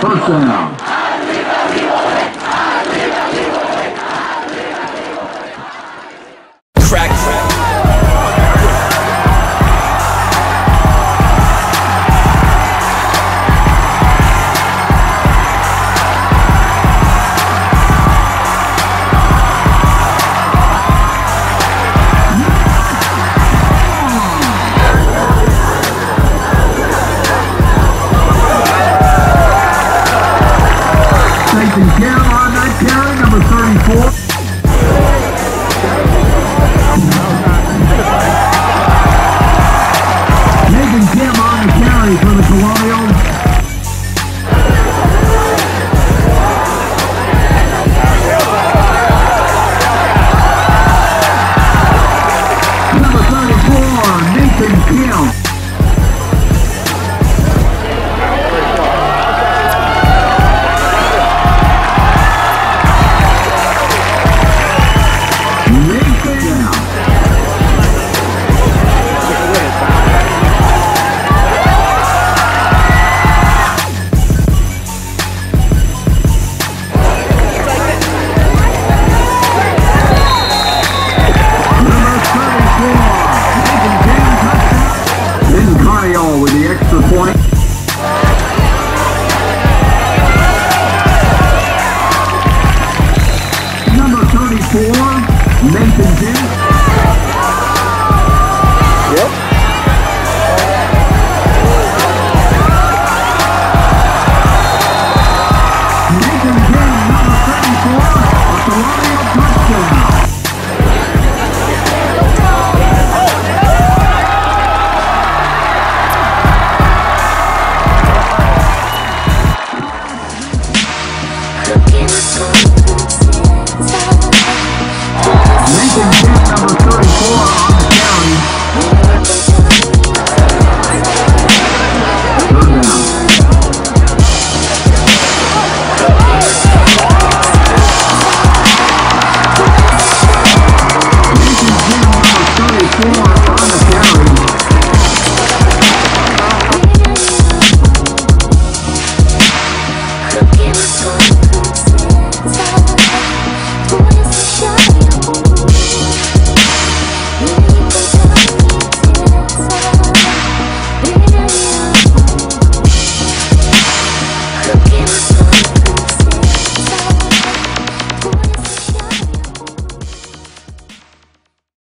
First down. He's down on that carry, number 34. Nathan Kim on the carry for the Colonials. Number 34, Nathan Kim. morning. Number 34, Nathan Dent. Nathan Dent, number 34,